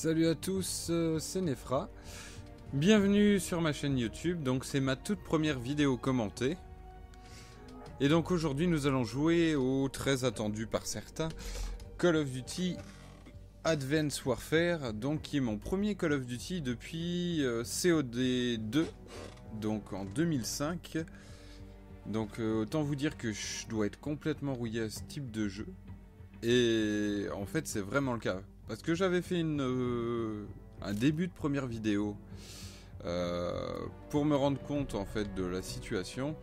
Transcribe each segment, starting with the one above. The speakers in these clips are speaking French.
Salut à tous, euh, c'est Nefra. Bienvenue sur ma chaîne YouTube. Donc c'est ma toute première vidéo commentée. Et donc aujourd'hui nous allons jouer au très attendu par certains Call of Duty Advanced Warfare, donc qui est mon premier Call of Duty depuis euh, COD 2, donc en 2005. Donc euh, autant vous dire que je dois être complètement rouillé à ce type de jeu. Et en fait c'est vraiment le cas. Parce que j'avais fait euh, un début de première vidéo pour me rendre compte en fait de la situation.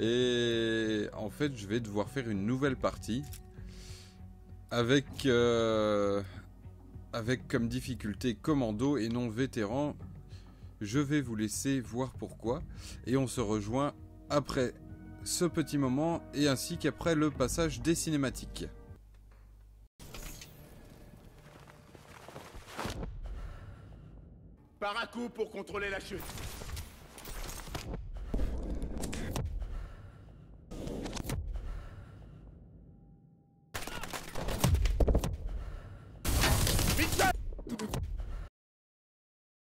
Et en fait je vais devoir faire une nouvelle partie avec, euh, avec comme difficulté commando et non vétéran. Je vais vous laisser voir pourquoi. Et on se rejoint après ce petit moment et ainsi qu'après le passage des cinématiques. Par à coup pour contrôler la chute.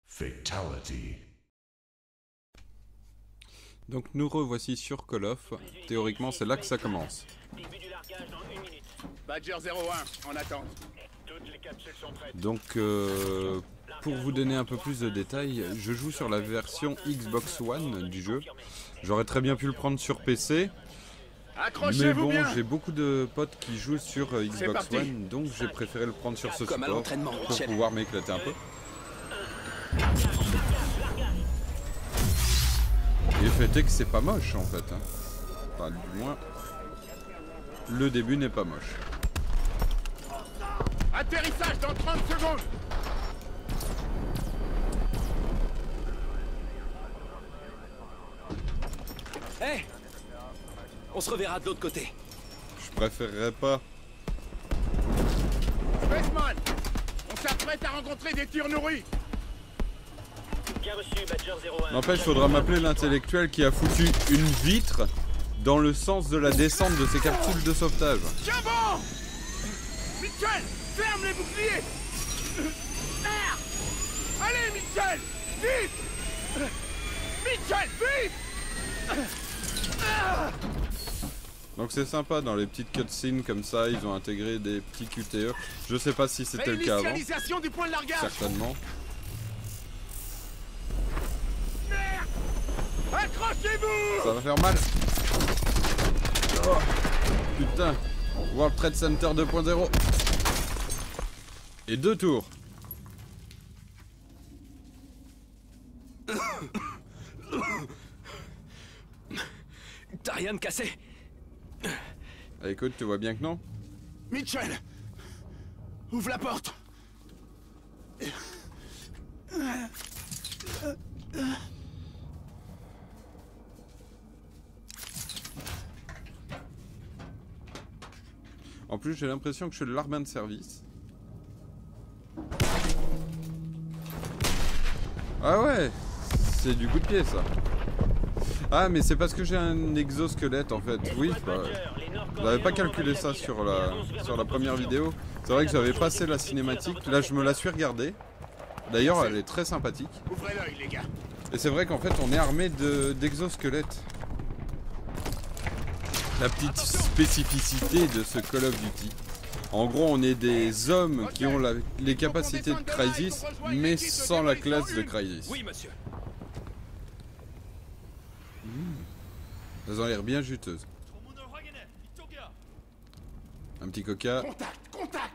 Fatality. Donc nous revoici sur Call of. Théoriquement c'est là que ça commence. Début du largage dans une minute. Badger 01, en attente. Donc euh, pour vous donner un peu plus de détails, je joue sur la version Xbox One du jeu. J'aurais très bien pu le prendre sur PC. Mais bon, j'ai beaucoup de potes qui jouent sur euh, Xbox. One, donc j'ai préféré le prendre sur ce support pour pouvoir m'éclater un peu. Et le fait est que c'est pas moche en fait. hein. Enfin, du moins, le début n'est pas moche. Secondes Hé On se reverra de l'autre côté. Je préférerais pas. Spaceman On s'apprête à rencontrer des tirs nourris Bien reçu, Badger 01. N'empêche, faudra m'appeler l'intellectuel qui a foutu une vitre dans le sens de la descente de ses capsules de sauvetage. Tiens bon Mitchell Ferme les boucliers Merde Allez, Mitchell Vite Mitchell, vite Donc c'est sympa dans les petites cutscenes comme ça, ils ont intégré des petits QTE. Je sais pas si c'était le cas avant, Réinitialisation du point de largage certainement. Merde Accrochez-vous Ça va faire mal. Oh, putain. World Trade Center 2.0. Et deux tours. T'as rien de cassé? Ah, écoute, tu vois bien que non Mitchell Ouvre la porte En plus, j'ai l'impression que je suis l'armée de service. Ah ouais C'est du coup de pied ça. Ah mais c'est parce que j'ai un exosquelette en fait. Oui, bah, j'avais pas calculé ça sur la, sur la première vidéo. C'est vrai que j'avais passé la cinématique. Là je me la suis regardée. D'ailleurs elle est très sympathique. Ouvrez l'œil, les gars Et c'est vrai qu'en fait on est armé de- d'exosquelettes. La petite spécificité de ce Call of Duty. En gros on est des hommes qui ont la- les capacités de Crysis mais sans la classe de Crysis. Oui, monsieur. Elles ont l'air bien juteuses. Un petit coca. Contact Contact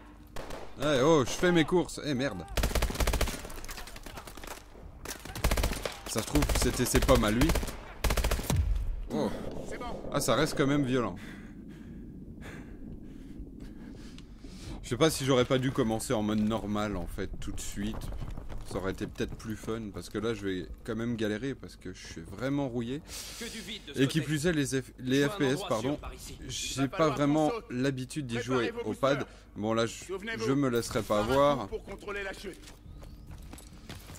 Eh oh, je fais mes courses. Eh merde. Ça se trouve, c'était ses pommes à lui. Oh. Ah, ça reste quand même violent. Je sais pas si j'aurais pas dû commencer en mode normal en fait tout de suite. Ça aurait été peut-être plus fun parce que là je vais quand même galérer parce que je suis vraiment rouillé. Et qui plus est, les, F- les FPS, pardon, j'ai pas vraiment l'habitude d'y jouer au pad. Bon là, je, me laisserai pas avoir.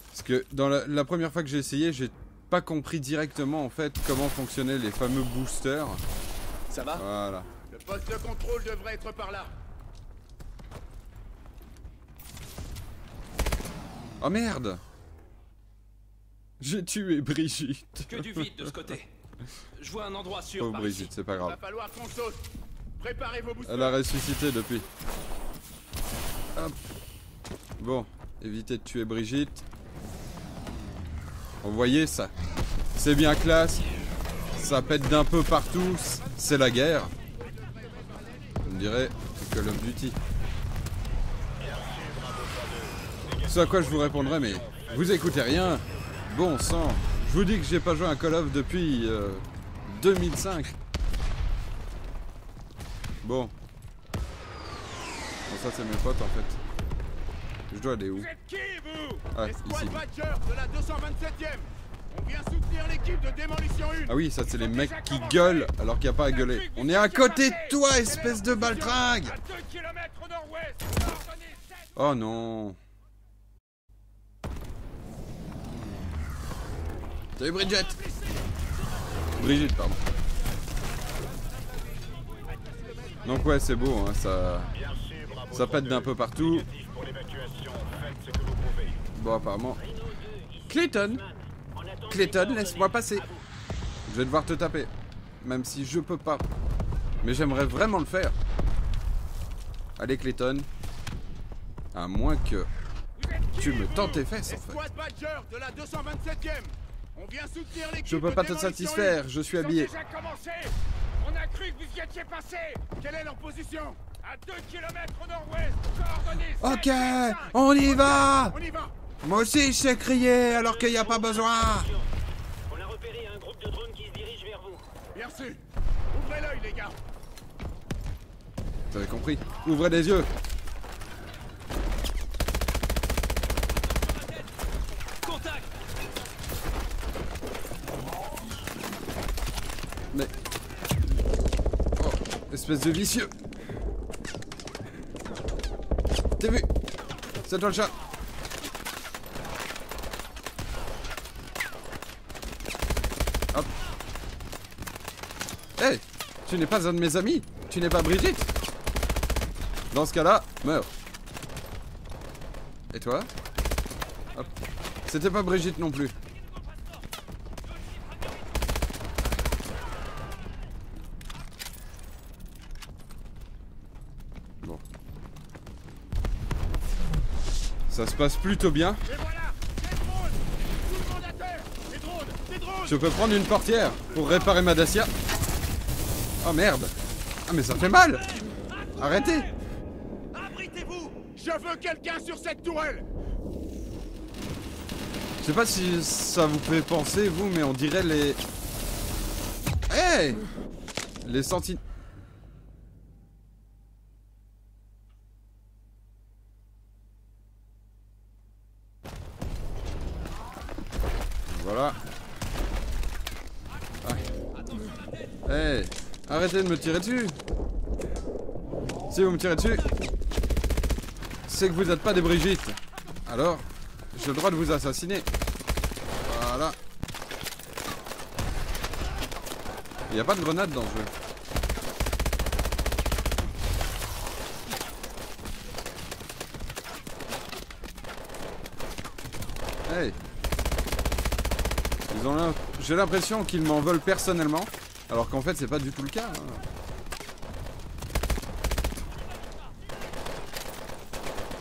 Parce que dans la, la première fois que j'ai essayé, j'ai pas compris directement en fait comment fonctionnaient les fameux boosters. Ça va? Voilà. Le poste de contrôle devrait être par là Oh merde J'ai tué Brigitte. Que du vide de ce côté. Je vois un endroit sûr par Brigitte, c'est pas Va grave. falloir qu'on saute. Préparez vos boosters. Elle a ressuscité depuis. Hop. Bon, évitez de tuer Brigitte. Vous voyez ça C'est bien classe. Ça pète d'un peu partout. C'est la guerre. On dirait Call of Duty. Ce à quoi je vous répondrai, mais vous écoutez rien. Bon sang. Je vous dis que j'ai pas joué à un Call of depuis euh, 2005. Bon. Bon, ça c'est mes potes en fait. Je dois aller où? Vous êtes qui, vous? Ah, Escouade ici. Badger de la 227ème. On vient soutenir l'équipe de démolition 1. Ah oui, ça c'est les mecs qui gueulent alors qu'il n'y a pas à gueuler. On est à côté de toi, espèce de baltringue À 2 km au nord-ouest. Coordonnées sept. Oh non Salut Bridget Brigitte, pardon. Donc ouais, c'est beau, hein, ça... Ça pète d'un peu partout. Bon, apparemment... Clayton Clayton, laisse-moi passer. Je vais devoir te taper. Même si je peux pas. Mais j'aimerais vraiment le faire. Allez, Clayton. À moins que... Tu me tends tes fesses, en fait. Escouade Badger de la 227ème. On vient soutenir l'équipe Je peux pas te satisfaire, je suis habillé. déjà commencé. On a cru que vous y étiez passé. Quelle est leur position À 2 km au nord-ouest. Coordonnées Ok, on y va On y va. Moi aussi, je sais crier alors qu'il n'y a pas besoin On a repéré un groupe de drones qui se dirige vers vous. Bien sûr. Ouvrez l'œil, les gars. Vous avez compris Ouvrez les yeux Contact Mais... Oh, espèce de vicieux. T'es vu? C'est toi le chat Hop. Hey Tu n'es pas un de mes amis? Tu n'es pas Brigitte? Dans ce cas-là, meurs. Et toi? Hop. C'était pas Brigitte non plus Bon. Ça se passe plutôt bien. Je peux prendre une portière pour réparer ma Dacia. Oh merde. Ah mais ça fait mal. Arrêtez. Abritez-vous. Je veux quelqu'un sur cette tourelle. Je sais pas si ça vous fait penser, vous, mais on dirait les... Hey Les sentinelles... Voilà. Ah. Hey De me tirer dessus Si vous me tirez dessus, c'est que vous n'êtes pas des Brigitte. Alors, j'ai le droit de vous assassiner. Voilà. Il n'y a pas de grenade dans le jeu. Hey. J'ai l'impression qu'ils m'en veulent personnellement, alors qu'en fait c'est pas du tout le cas. hein.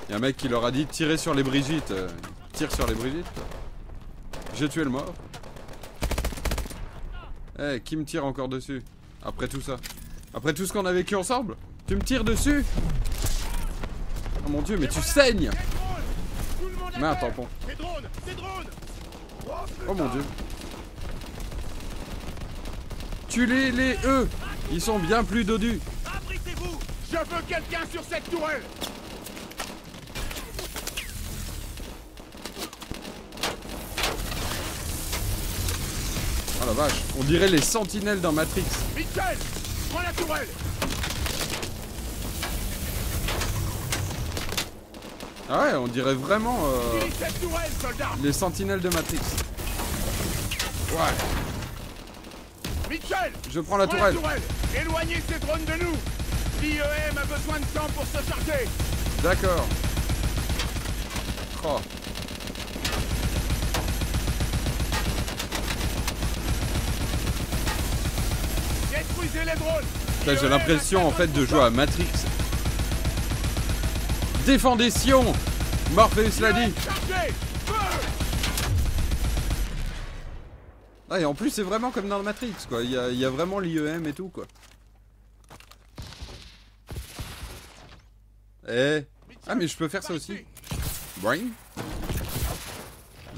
Y a un mec qui leur a dit tirer sur les Brigitte. euh, tire sur les Brigitte. J'ai tué le mort. Eh, qui me tire encore dessus Après tout ça? Après tout ce qu'on a vécu ensemble? Tu me tires dessus? Oh mon dieu, mais tu saignes Mets un tampon. Oh mon dieu. Tue-les, les eux Ils sont bien plus dodus Abritez-vous. Je veux quelqu'un sur cette tourelle. Oh la vache, on dirait les sentinelles dans Matrix. Mitchell. Prends la tourelle. Ah ouais, on dirait vraiment euh, les sentinelles de Matrix. Ouais, je prends la tourelle. Éloignez ces drones de nous L'IEM a besoin de temps pour se charger D'accord. Oh. Détruisez les drones J'ai l'impression en fait de jouer à Matrix. Défendez Sion Morpheus l'a dit Ah, et en plus, c'est vraiment comme dans Matrix, quoi. Il y a, vraiment l'IEM et tout, quoi. Eh Ah, mais je peux faire ça aussi. Boing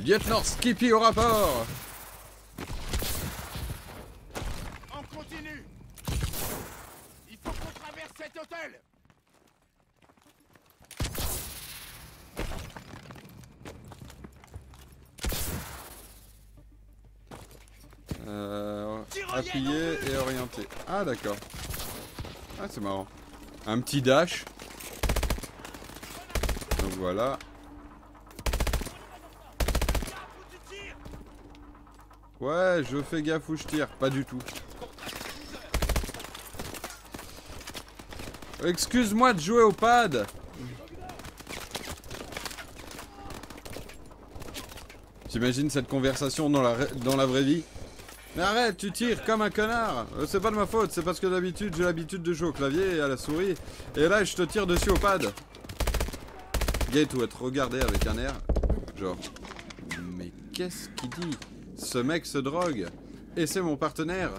Lieutenant Skippy au rapport On continue Il faut qu'on traverse cet hôtel Euh, et orienter. Ah d'accord. Ah c'est marrant. Un petit dash. Donc voilà. Ouais, je fais gaffe où je tire. Pas du tout. Excuse-moi de jouer au pad. J'imagine cette conversation dans la vraie vie. Mais arrête, tu tires comme un connard. Euh, C'est pas de ma faute, c'est parce que d'habitude j'ai l'habitude de jouer au clavier et à la souris. Et là, je te tire dessus au pad. Gate ou regardé avec un air. Genre. Mais qu'est-ce qu'il dit? Ce mec se drogue. Et c'est mon partenaire.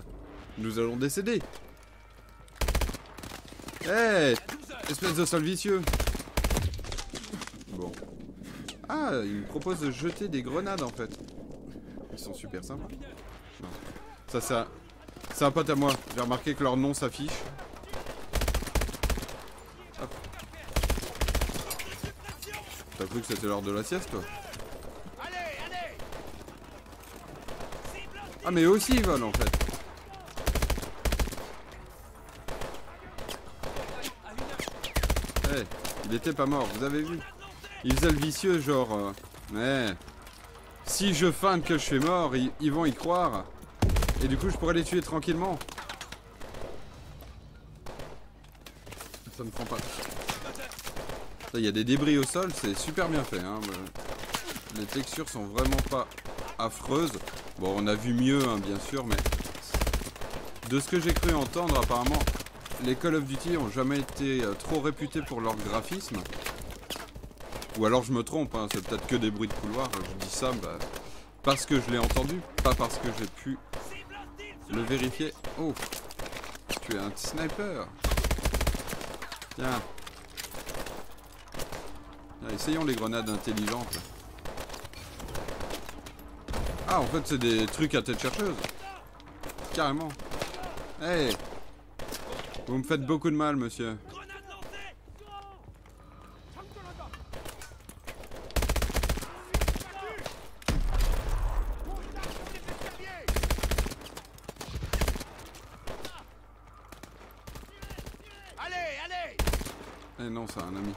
Nous allons décéder. Hé Espèce de sale vicieux. Bon. Ah, il me propose de jeter des grenades en fait. Ils sont super sympas. Ça, ça. C'est un pote à moi. J'ai remarqué que leur nom s'affiche. T'as cru que c'était l'heure de la sieste, toi Ah, mais eux aussi ils volent en fait. Eh, il était pas mort, vous avez vu Il faisait le vicieux, genre. euh, mais. Si je feinte que je suis mort, ils, ils vont y croire. Et du coup, je pourrais les tuer tranquillement. Ça me prend pas. Il y a des débris au sol, c'est super bien fait. Hein. mais Les textures sont vraiment pas affreuses. Bon, on a vu mieux, hein, bien sûr, mais de ce que j'ai cru entendre, apparemment, les Call of Duty ont jamais été euh, trop réputés pour leur graphisme. Ou alors je me trompe, hein, c'est peut-être que des bruits de couloir. Je dis ça bah, parce que je l'ai entendu, pas parce que j'ai pu le vérifier. Oh, tu es un sniper. Tiens. Tiens, essayons les grenades intelligentes. Ah, en fait, c'est des trucs à tête chercheuse. Carrément. Hey Vous me faites beaucoup de mal, monsieur. Allez, allez Eh non, c'est un ami.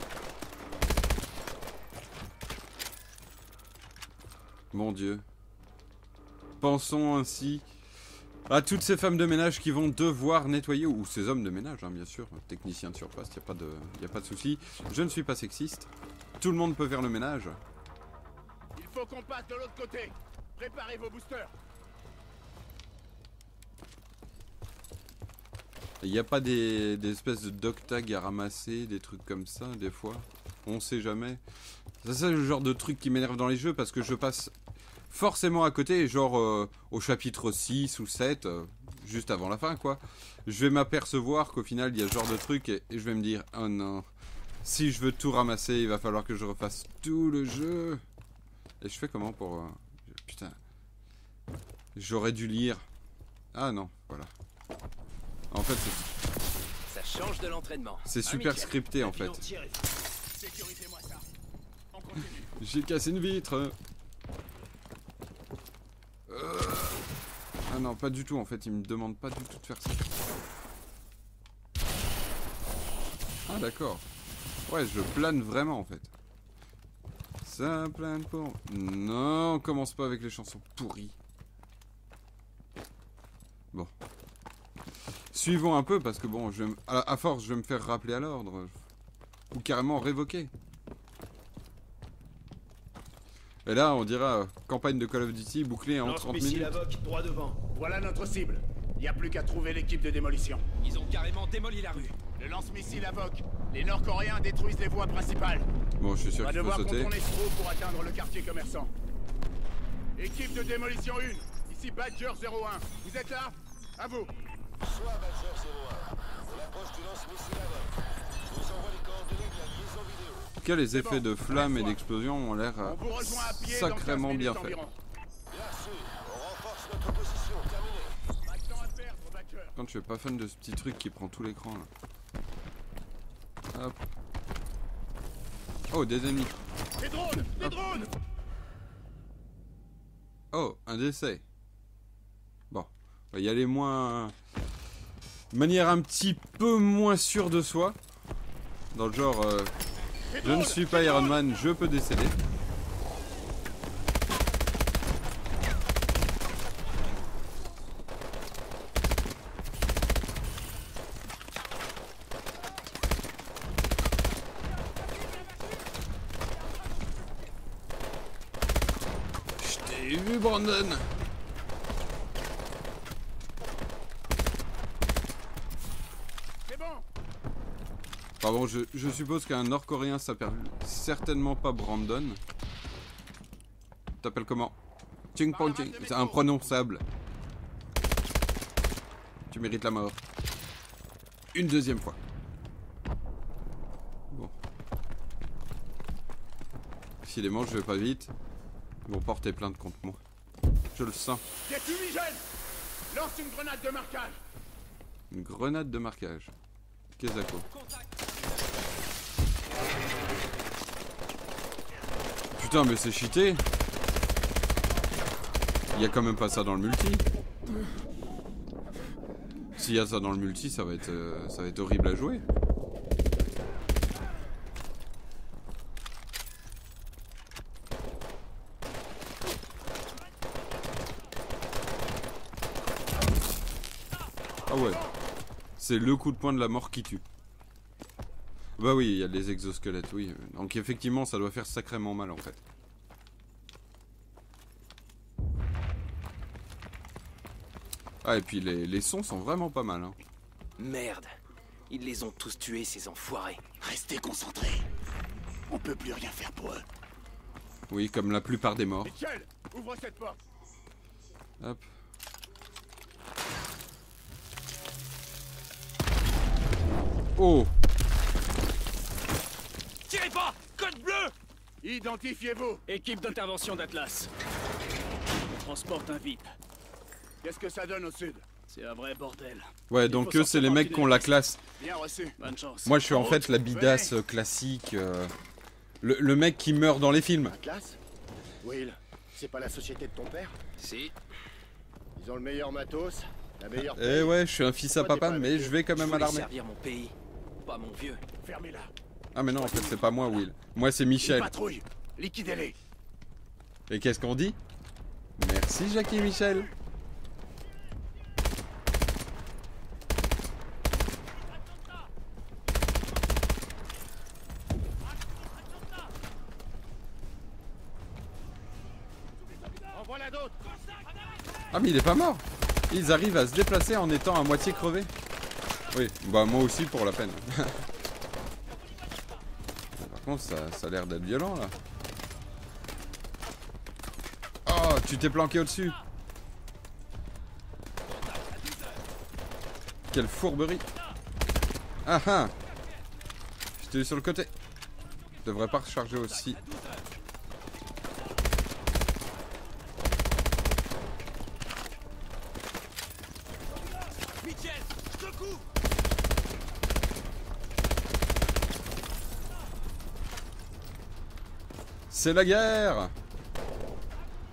Mon Dieu. Ainsi à toutes ces femmes de ménage qui vont devoir nettoyer, ou ces hommes de ménage, hein, bien sûr, technicien de surface, il n'y a pas de, y a pas de souci. Je ne suis pas sexiste. Tout le monde peut faire le ménage. Il faut qu'on passe de l'autre côté Préparez vos boosters Il n'y a pas des, des espèces de dog tags à ramasser, des trucs comme ça, des fois? On sait jamais. Ça, c'est le genre de truc qui m'énerve dans les jeux parce que je passe forcément à côté, genre euh, au chapitre 6 ou 7, euh, juste avant la fin, quoi. Je vais m'apercevoir qu'au final, il y a ce genre de truc et, et je vais me dire, oh non, si je veux tout ramasser, il va falloir que je refasse tout le jeu. Et je fais comment pour... euh, Putain. J'aurais dû lire. Ah non, voilà. En fait, c'est Ça change de l'entraînement. c'est super scripté en fait. J'ai cassé une vitre. Euh. Ah non, pas du tout en fait, il me demande pas du tout de faire ça. Ah d'accord. Ouais, je plane vraiment en fait. Ça plane pour... Non, on commence pas avec les chansons pourries. Bon. Suivons un peu parce que bon, à force, je vais me faire rappeler à l'ordre. Ou carrément révoquer. Et là, on dira campagne de Call of Duty bouclée en 30 minutes. droit devant. Voilà notre cible Y a plus qu'à trouver l'équipe de démolition. Ils ont carrément démoli la rue. Le lance-missile invoque. Les Nord-Coréens détruisent les voies principales. Bon, je suis On sûr va qu'il faut devoir sauter. contourner ce trou pour atteindre le quartier commerçant. Équipe de démolition 1, ici Badger 01. Vous êtes là? À vous. Soit Badger 01. On approche du lance-missile Havoc. Je vous envoie les coordonnées tout cas, les effets de flammes et d'explosion ont l'air On vous rejoint à pied dans 15 sacrément bien faits. Quand je suis pas fan de ce petit truc qui prend tout l'écran là. Hop. Oh, des ennemis. Les drones Les drones Oh, un décès. Bon, on va y aller moins. de manière un petit peu moins sûre de soi. Dans le genre, euh, je ne suis pas Iron Man, je peux décéder. Je t'ai vu, Brandon. C'est bon Pardon, je, je suppose qu'un Nord-Coréen s'appelle certainement pas Brandon. T'appelles comment? Ching Pong Ching. C'est imprononçable. Tu mérites la mort. Une deuxième fois. Bon. Décidément, je vais pas vite. Ils vont porter plainte contre moi. Je le sens. Lance une grenade de marquage Une grenade de marquage. Kezako. Putain, mais c'est cheaté. Il a quand même pas ça dans le multi. S'il y a ça dans le multi, ça va être, euh, ça va être horrible à jouer. Ah ouais. C'est le coup de poing de la mort qui tue. Bah oui, il y a des exosquelettes, oui. Donc effectivement, ça doit faire sacrément mal en fait. Ah, et puis les, les sons sont vraiment pas mal. Hein. Merde. Ils les ont tous tués, ces enfoirés. Restez concentrés. On peut plus rien faire pour eux. Oui, comme la plupart des morts. Michel, ouvre cette porte. Hop. Oh pas Code bleu Identifiez-vous. Équipe d'intervention d'Atlas. On transporte un VIP. Qu'est-ce que ça donne au sud? C'est un vrai bordel. Ouais, donc eux, c'est les mecs qui ont la classe. Bien reçu. Bonne chance. Moi, je suis en En fait la bidasse euh, classique. euh, Le, le mec qui meurt dans les films. Atlas? Will, c'est pas la société de ton père? Si. Ils ont le meilleur matos, la meilleure Eh ouais, je suis un fils à papa, mais je vais quand même à l'armée. servir mon pays. Pas mon vieux. Fermez-la. Ah, mais non, en fait, c'est pas moi, Will. Moi, c'est Michel. patrouille. Liquidez-les. Et qu'est-ce qu'on dit? Merci, Jackie Michel. Ah, mais il est pas mort. Ils arrivent à se déplacer en étant à moitié crevés. Oui, bah moi aussi pour la peine. Contre, ça, a l'air d'être violent là. Oh, tu t'es planqué au-dessus. Quelle fourberie. Ah ah. J'étais eu sur le côté. Je devrais pas recharger aussi. C'est la guerre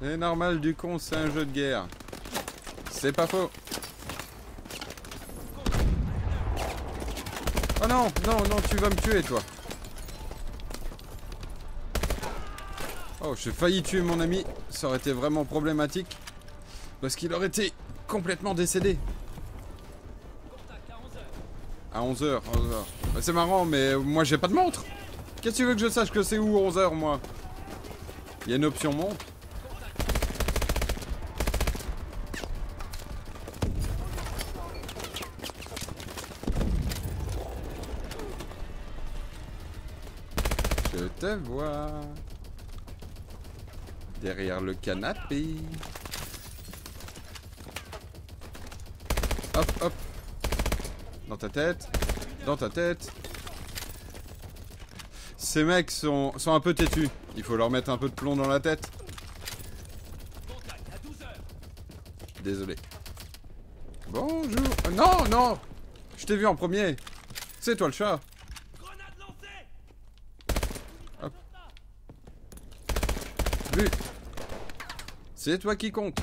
C'est normal du con, c'est un jeu de guerre. C'est pas faux. Oh non, non, non, tu vas me tuer toi. Oh, j'ai failli tuer mon ami. Ça aurait été vraiment problématique. Parce qu'il aurait été complètement décédé. À 11h. C'est marrant, mais moi j'ai pas de montre. Qu'est-ce que tu veux que je sache que c'est où 11h moi? Il y a une option montre. Je te vois. Derrière le canapé. Hop, hop. Dans ta tête. Dans ta tête. Ces mecs sont, sont un peu têtus. Il faut leur mettre un peu de plomb dans la tête. Désolé. Bonjour. Non, non Je t'ai vu en premier. C'est toi le chat. Hop. C'est toi qui compte.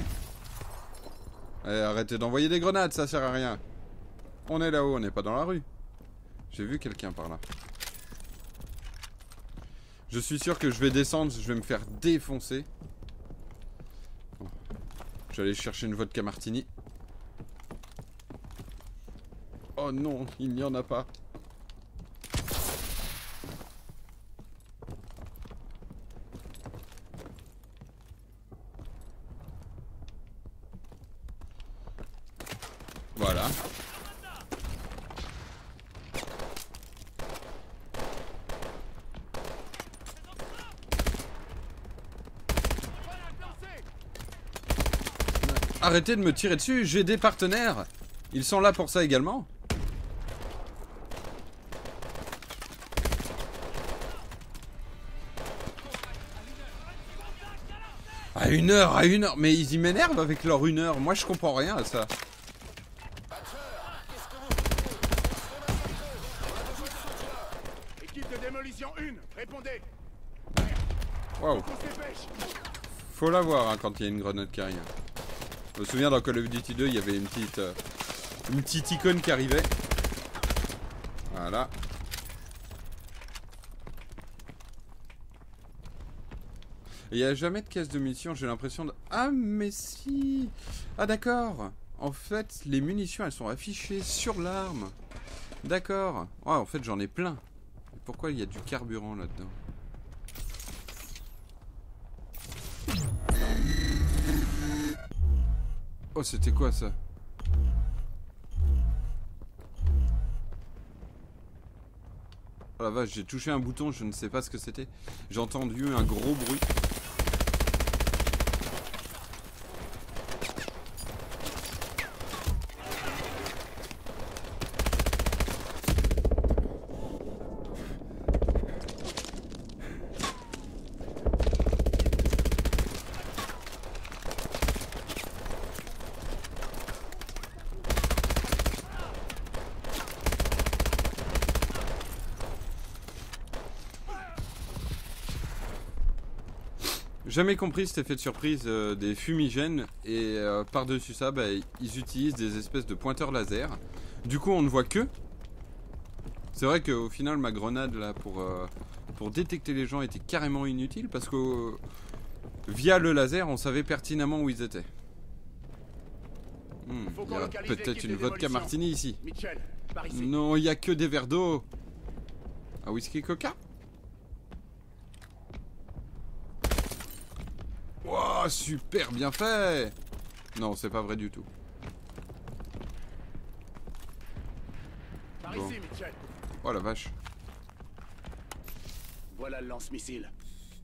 Eh, arrêtez d'envoyer des grenades, ça sert à rien. On est là-haut, on n'est pas dans la rue. J'ai vu quelqu'un par là. Je suis sûr que je vais descendre, je vais me faire défoncer. Je vais aller chercher une vodka martini. Oh non, il n'y en a pas. Voilà. Arrêtez de me tirer dessus, j'ai des partenaires. Ils sont là pour ça également. À une heure, à une heure. Mais ils y m'énervent avec leur une heure. Moi, je comprends rien à ça. Équipe de démolition 1, répondez Waouh. On se dépêche Faut l'avoir hein, quand il y a une grenade qui arrive. Je me souviens dans Call of Duty 2, il y avait une petite, euh, une petite icône qui arrivait. Voilà. Il n'y a jamais de caisse de munitions, j'ai l'impression de... Ah mais si Ah d'accord En fait, les munitions, elles sont affichées sur l'arme. D'accord. Ouais, en fait, j'en ai plein. Pourquoi il y a du carburant là-dedans? Oh, c'était quoi ça Oh la vache, j'ai touché un bouton, je ne sais pas ce que c'était. J'ai entendu un gros bruit. Jamais compris cet effet de surprise euh, des fumigènes et euh, par-dessus ça, bah, ils utilisent des espèces de pointeurs laser. Du coup, on ne voit que. C'est vrai qu'au final, ma grenade là pour, euh, pour détecter les gens était carrément inutile parce que via le laser, on savait pertinemment où ils étaient. Hmm, il y a peut-être une vodka martini ici. Mitchell, par ici. Non, il y a que des verres d'eau. Un whisky coca? Wow, super bien fait Non, c'est pas vrai du tout. Par Bon. ici, Mitchell. Oh la vache. Voilà le lance-missile.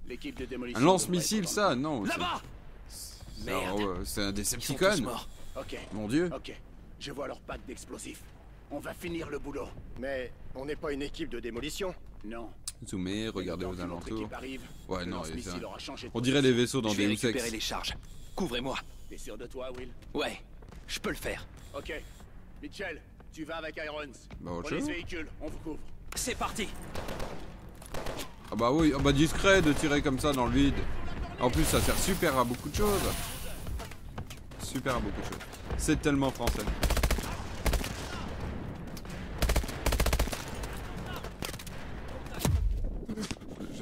L'équipe de démolition. Un lance-missile, ça Non. Là-bas c'est Merde. un- Decepticon. Ok, Mon dieu. ok. Je vois leur pack d'explosifs. On va finir le boulot. Mais on n'est pas une équipe de démolition. Non. Zoomez, regardez aux alentours. Ouais, non, On dirait les vaisseaux dans Je vais Deus récupérer les charges. Couvrez-moi. T'es sûr de toi, Will? Ouais, je peux le faire. Ok. Mitchell, tu vas avec Irons. Bah, autre Prenez chose. ce véhicule, on vous couvre. C'est parti Ah bah oui, ah bah discret de tirer comme ça dans le vide. En plus, ça sert super à beaucoup de choses. Super à beaucoup de choses. C'est tellement français.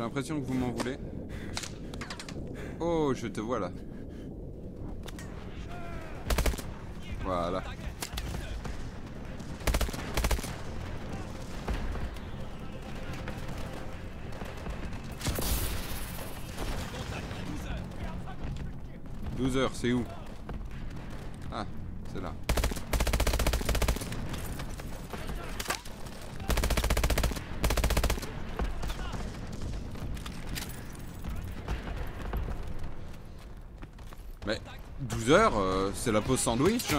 J'ai l'impression que vous m'en voulez. Oh, je te vois là. Voilà. « 12 heures, c'est où? Ah, c'est là. Mais 12 heures, euh, c'est la pause sandwich.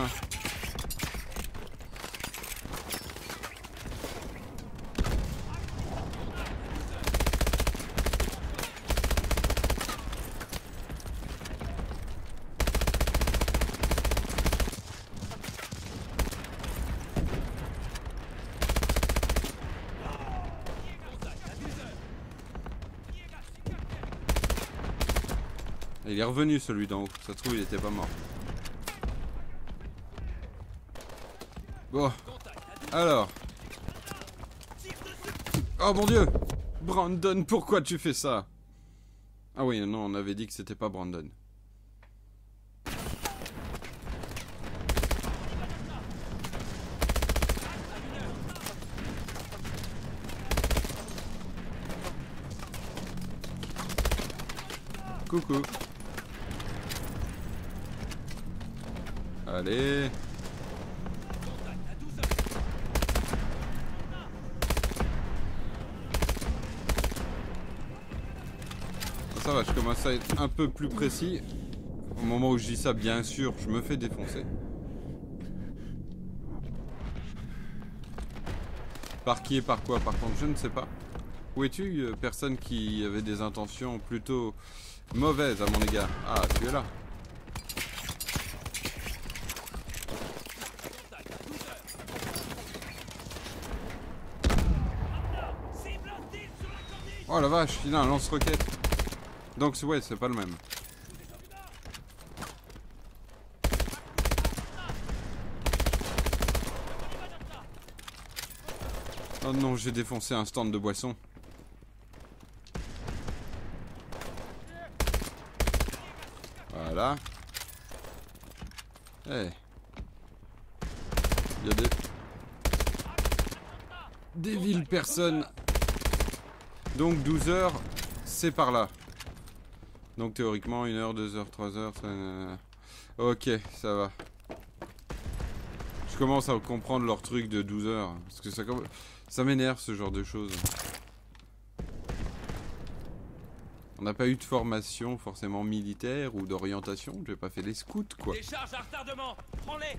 Revenu celui d'en haut. Ça se trouve, il était pas mort. Bon. Alors. Oh mon dieu Brandon, pourquoi tu fais ça? Ah oui, non, on avait dit que c'était pas Brandon. Coucou. Allez. Ça va, je commence à être un peu plus précis. Au moment où je dis ça, bien sûr, je me fais défoncer. Par qui et par quoi Par contre, je ne sais pas. Où es-tu, euh, personne qui avait des intentions plutôt mauvaises à mon égard? Ah, tu es là. Oh la vache, il a un lance-roquette. Donc ouais, c'est pas le même. Oh non, j'ai défoncé un stand de boisson. Voilà. Eh. Il y a des... Des villes personnes. Donc 12 heures, c'est par là. Donc théoriquement 1 heure, 2 heures, 3 heures. ça, Ok, ça va. Je commence à comprendre leur truc de 12 heures. Parce que ça, ça m'énerve ce genre de choses. On n'a pas eu de formation forcément militaire ou d'orientation. J'ai pas fait les scouts quoi. Des charges à retardement Prends-les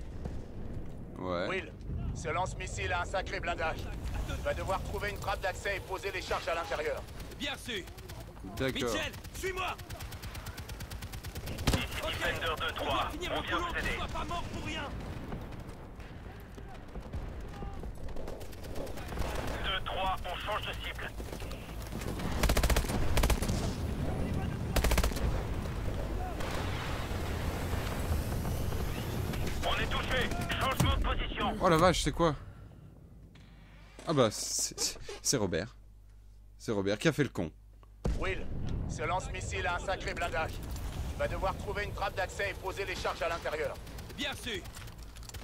Ouais. Will, ce lance-missile a un sacré blindage. Tu vas devoir trouver une trappe d'accès et poser les charges à l'intérieur. Bien reçu D'accord. Mitchell, suis-moi Ok, Defender on doit 2-3, finir on le vient vous aider. sois pas mort pour rien 2-3, on change de cible. On est touché, changement de position. Oh la vache, c'est quoi? Ah bah, c'est Robert. C'est Robert qui a fait le con. Will, ce lance-missile a un sacré blindage. Tu vas devoir trouver une trappe d'accès et poser les charges à l'intérieur. Bien reçu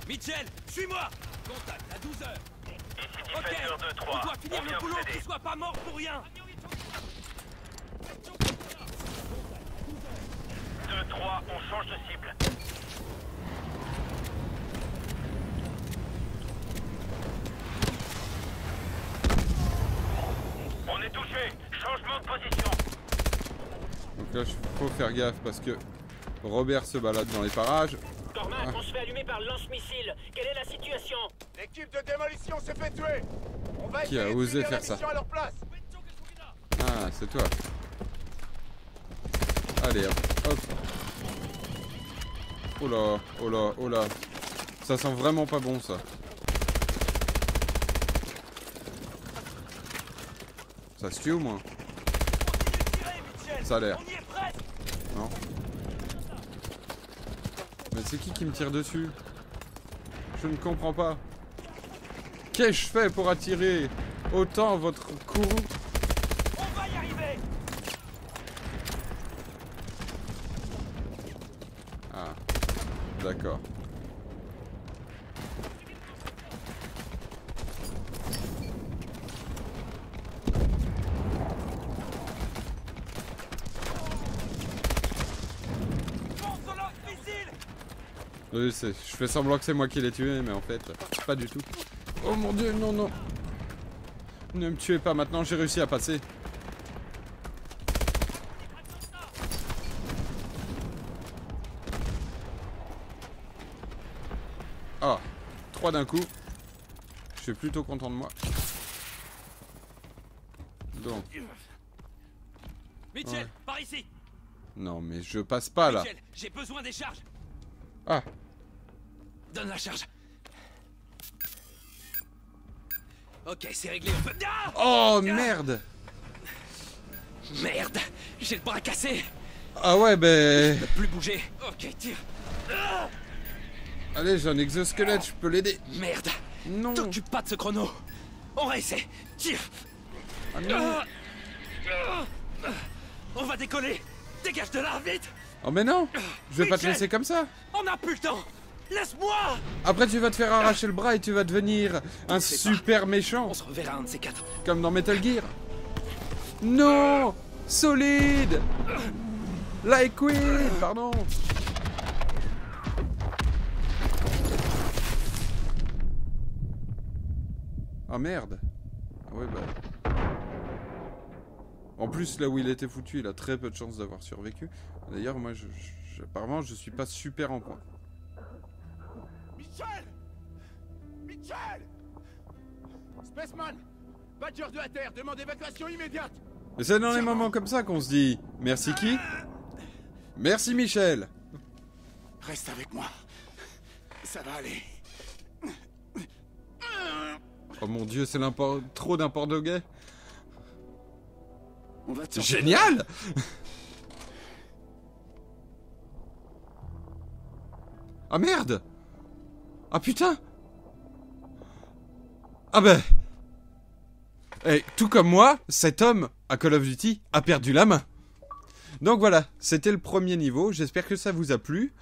Mitchell, suis-moi Contact à 12 heures Ici Ok, Defender 2-3, on doit finir on le boulot, aider. sois pas mort pour rien 2-3, on change de cible. On est touché, changement de position. Donc là, il faut faire gaffe parce que Robert se balade dans les parages. Cormac, on se fait allumer par le lance-missile. Quelle est la situation? L'équipe de démolition s'est fait tuer. On va Qui a osé faire ça mission à leur place. Ah, c'est toi. Allez, hop. hop. Oh là, oh là, oh là. Ça sent vraiment pas bon ça. Ça se tue au moins. Ça a l'air. Non Mais c'est qui qui me tire dessus? Je ne comprends pas. Qu'ai-je fait pour attirer autant votre courroux? je fais semblant que c'est moi qui l'ai tué, mais en fait, pas du tout. Oh mon dieu, non, non. Ne me tuez pas maintenant, j'ai réussi à passer. Ah, 3 d'un coup. Je suis plutôt content de moi. Donc. Mitchell, par ici. Non, mais je passe pas là. J'ai besoin des charges. Ah, Donne la charge. Ok, c'est réglé, on peut... Ah oh merde. Merde J'ai le bras cassé. Ah ouais ben... Je peux plus bouger. Ok, tire. Allez, j'ai un exosquelette, je peux l'aider. Merde. Non. T'occupe pas de ce chrono. On réessaie Tire. Ah non. On va décoller. Dégage de là, vite. Oh mais non. Je vais pas te laisser comme ça. On n'a plus le temps Laisse-moi Après tu vas te faire arracher le bras et tu vas devenir un pas. super méchant, On se reverra un de ces quatre. comme dans Metal Gear. Non Solide Liquid Pardon Ah merde Ah ouais bah... En plus, là où il était foutu, il a très peu de chances d'avoir survécu. D'ailleurs, moi, je, je- apparemment, je suis pas super en point. Michel! Michel! Spaceman Badger 2 à terre, demande évacuation immédiate. Mais c'est dans les moments comme ça qu'on se dit. Merci qui? Merci Michel. Reste avec moi. Ça va aller. Oh mon dieu, c'est trop d'import de gay. On va Génial! Ah merde Ah putain Ah ben Et tout comme moi, cet homme, à Call of Duty, a perdu la main. Donc voilà, c'était le premier niveau, j'espère que ça vous a plu.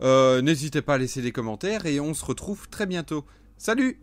Euh, N'hésitez pas à laisser des commentaires et on se retrouve très bientôt. Salut